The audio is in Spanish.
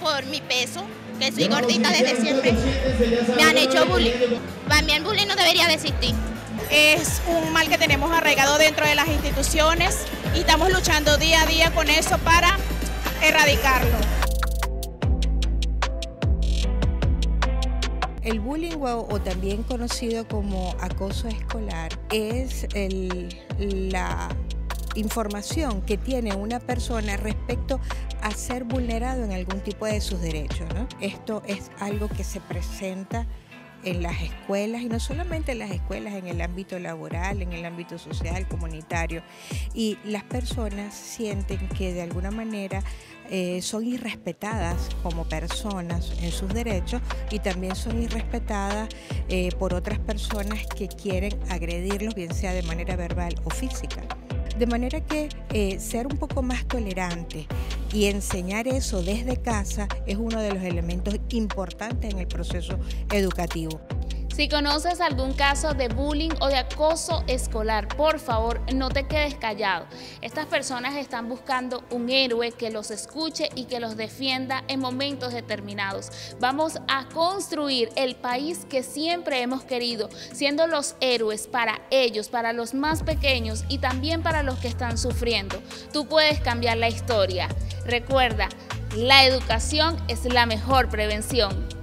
por mi peso, que soy gordita desde siempre, me han hecho bullying. También bullying no debería de existir. Es un mal que tenemos arraigado dentro de las instituciones y estamos luchando día a día con eso para erradicarlo. El bullying o, también conocido como acoso escolar es la información que tiene una persona respecto a ser vulnerado en algún tipo de sus derechos. Esto es algo que se presenta en las escuelas y no solamente en las escuelas, en el ámbito laboral, en el ámbito social, comunitario. Y las personas sienten que de alguna manera eh, son irrespetadas como personas en sus derechos y también son irrespetadas eh, por otras personas que quieren agredirlos, bien sea de manera verbal o física. De manera que eh, ser un poco más tolerante y enseñar eso desde casa es uno de los elementos importantes en el proceso educativo. Si conoces algún caso de bullying o de acoso escolar, por favor no te quedes callado. Estas personas están buscando un héroe que los escuche y que los defienda en momentos determinados. Vamos a construir el país que siempre hemos querido, siendo los héroes para ellos, para los más pequeños y también para los que están sufriendo. Tú puedes cambiar la historia. Recuerda, la educación es la mejor prevención.